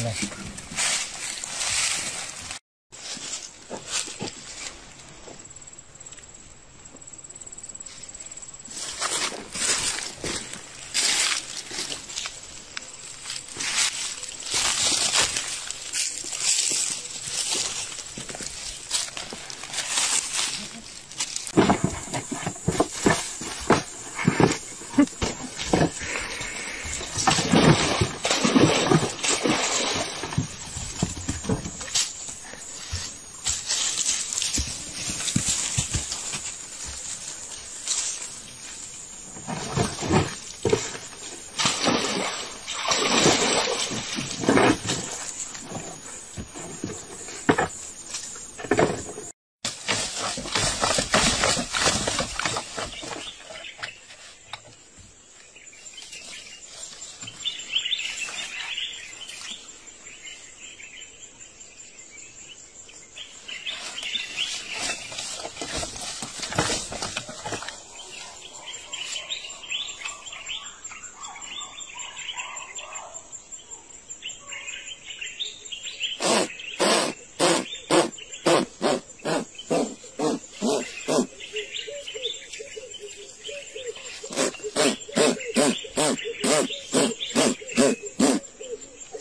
ね。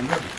Remember,